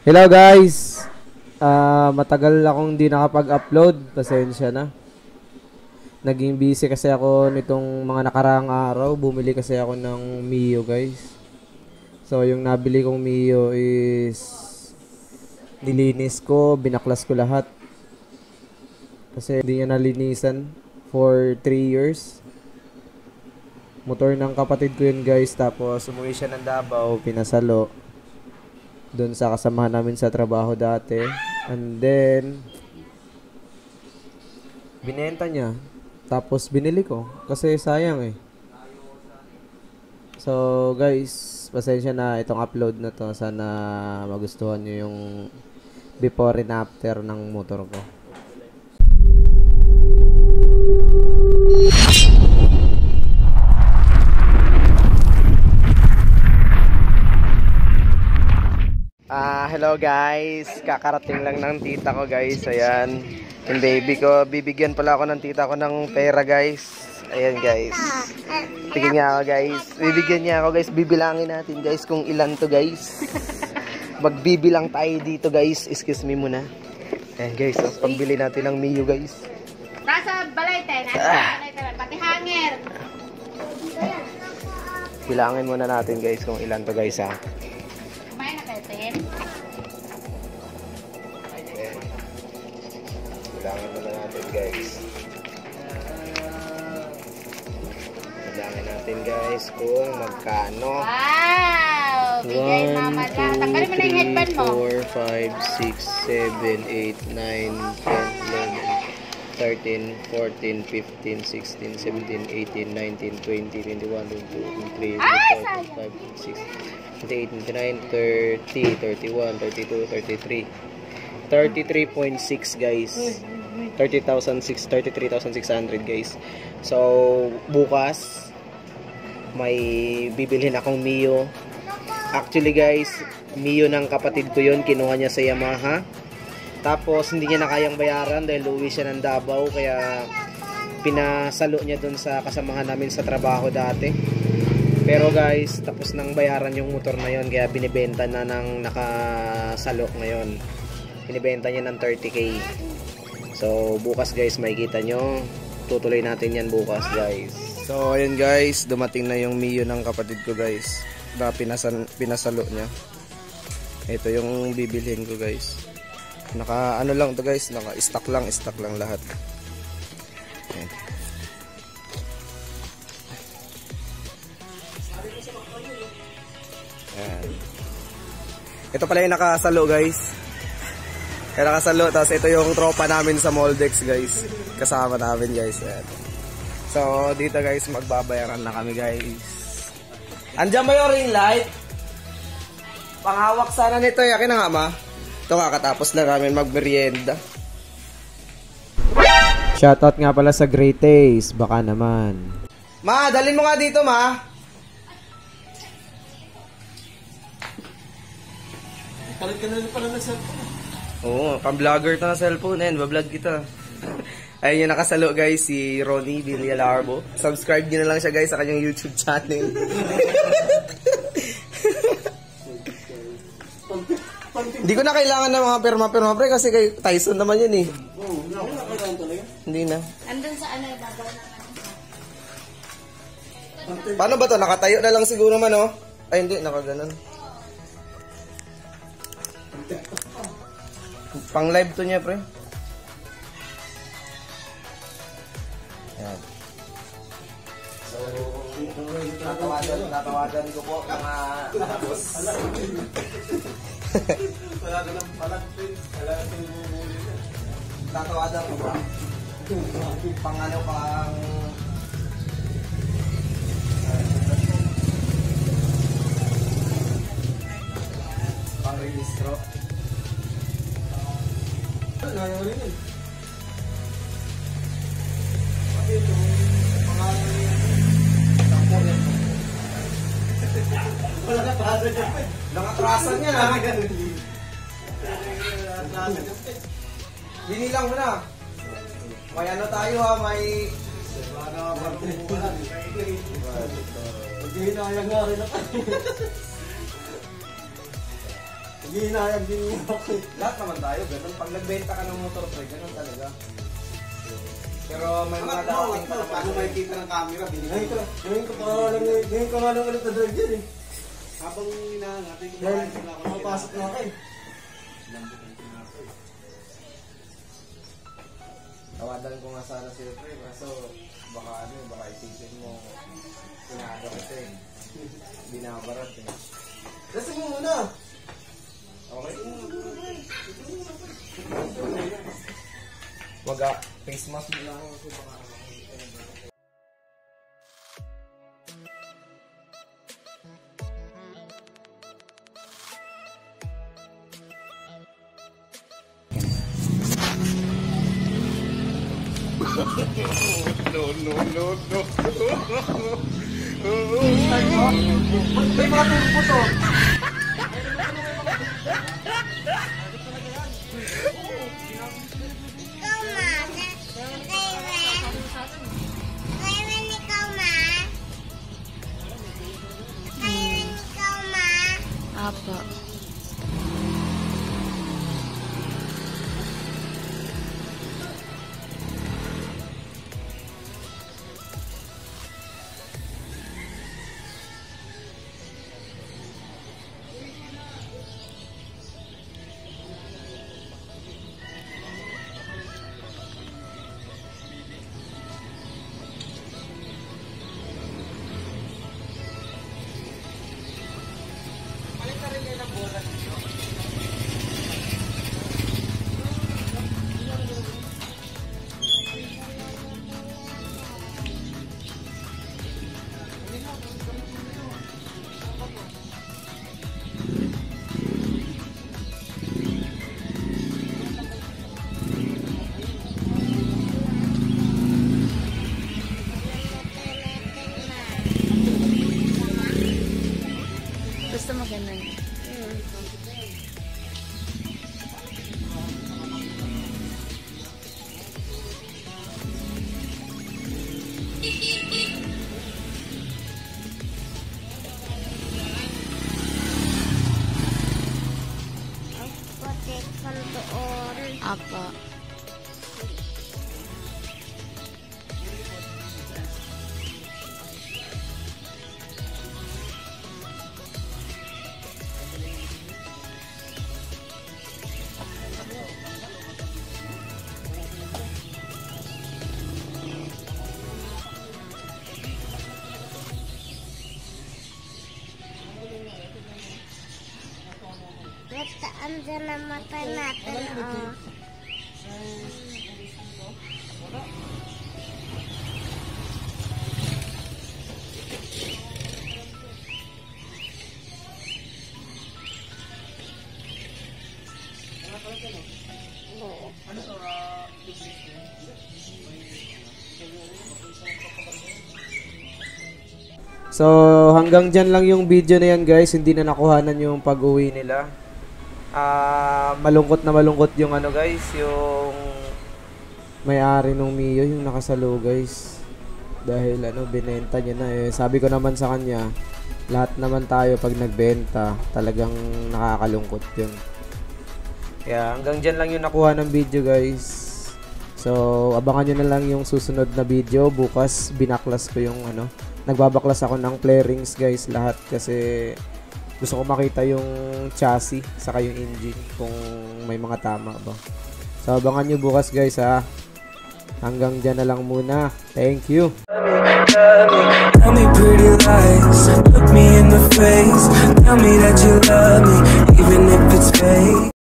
Hello guys! Ah, matagal akong hindi nakapag-upload. Pasensya na. Naging busy kasi ako nitong mga nakaraang araw. Bumili kasi ako ng Mio guys. So yung nabili kong Mio is nilinis ko, binaklas ko lahat. Kasi hindi niya nalinisan for 3 years. Motor ng kapatid ko yun guys. Tapos umuwi siya ng Davao, pinasalo doon sa kasamahan namin sa trabaho dati. And then, binenta niya. Tapos binili ko. Kasi sayang eh. So, guys, pasensya na itong upload na to. Sana magustuhan nyo yung before and after ng motor ko. Ah, hello guys. Kakarating lang ng tita ko guys. Ayan. Yung baby ko. Bibigyan pala ako ng tita ko ng pera guys. Ayan guys. Tingin nga ako guys. Bibigyan niya ako guys. Bibilangin natin guys kung ilan to guys. Magbibilang tayo dito guys. Excuse me muna. Ayan guys. Oh, pagbili natin ng Mio guys. Nasa balay tayo, nasa Ah. balay tayo. Pati hanger. Bilangin muna natin guys kung ilan to guys ha. Bilangin muna natin guys. Bilangin natin guys kung magkano. Wow! Bigay mama lang. Tanggalin mo na yung headband mo. 4, 5, 6, 7, 8, 9, 10, 11, 13, 14, 15, 16, 17, 18, 19, 20, 21, 22, 23, Ay, 24, 25, 26, 28, 29, 30, 31, 32, 33. 33.6 guys. 30,600, 33,600 guys. So, bukas may bibilhin akong Mio. Actually guys, Mio ng kapatid ko yon kinuha niya sa Yamaha. Tapos hindi niya na kayang bayaran dahil uwi siya ng Davao kaya pinasalo niya doon sa kasamahan namin sa trabaho dati. Pero guys, tapos nang bayaran yung motor na yon kaya binibenta na ng nakasalo ngayon. Binibenta niya ng 30k. So bukas guys, makikita nyo. Tutuloy natin yan bukas guys. So ayun guys, dumating na yung Mio ng kapatid ko guys. Na pinasan, pinasalo niya. Ito yung bibilhin ko guys. Naka ano lang to guys, naka stock lang, stock lang lahat. Ayan. Ito pala yung nakasalo guys. Kaya nakasalo, tapos ito yung tropa namin sa Moldex guys. Kasama namin guys. Ayan. So dito guys, magbabayaran na kami guys. Andiyan ba yung ring light? Panghawak sana nito, yakin na nga ma. Ito kakatapos na namin magmerienda. Shoutout nga pala sa Great Taste, baka naman. Ma, dalhin mo nga dito ma. Palit ka na pala ng cellphone. Oo, pang-vlogger to na cellphone. Ayan, bablog kita. Ayun yung nakasalo guys, si Ronnie Villalarbo. Subscribe nyo na lang siya guys sa kanyang YouTube channel. Hindi ko na kailangan ng mga perma-perma pre kasi kay Tyson naman yun eh. Oo, oh, ako na kailangan talaga. Hindi na. Andun sa ano, ibabaw na ano. Paano ba to? Nakatayo na lang siguro man oh. Ay hindi, nakaganon. Pang live to niya pre. Yan. So, tatawagan, tatawagan ko po mga boss. Wala ka ng palag, Pin. Wala ka ng bumuli na. Tatawagan ko ba? Pang ano, pang... Pang registro. Wala ka rin yun. Pati ito, pangalan niya. Tampo yan. Wala para dyan, Pin. Nakatrasan niya na. Wala ka rin. Binilang mo na. May ano tayo ha, may... Wala ka pa wala. Hindi hinayang nga rin ako. Hindi hinayag din niya ako eh. Lahat naman tayo, ganun. Pag nagbenta ka ng motor pre, ganun talaga. Pero may mga darating pa mo. na Paano makikita ng camera? Binigay ko, ngayon ko pa lang, ngayon ko nga lang ulit na drive yan eh. Habang hinahangat, ay Dahil, kumakain sila ako. na ako eh. Tawadan ko nga sana si pre, kaso baka ano, baka isipin mo inaano kita eh. Binabarat eh. Lasing mo muna. Wag ah, face mask mo lang ako baka ano. May mga turbo to. Gusto 아빠. Dyan ang mata natin, oh. So, hanggang dyan lang yung video na yan guys. Hindi na nakuhanan yung pag-uwi nila. Ah, malungkot na malungkot yung ano guys, yung may-ari nung Mio, yung nakasalo guys. Dahil ano, binenta niya na eh. Sabi ko naman sa kanya, lahat naman tayo pag nagbenta, talagang nakakalungkot yun. Kaya hanggang dyan lang yung nakuha ng video guys. So, abangan nyo na lang yung susunod na video. Bukas, binaklas ko yung ano, nagbabaklas ako ng flare rings guys lahat kasi gusto ko makita yung chassis saka yung engine kung may mga tama ba. So, abangan nyo bukas guys ha. Hanggang dyan na lang muna. Thank you. Tell me pretty lies, look me in the face. Tell me that you love me, even if it's fake.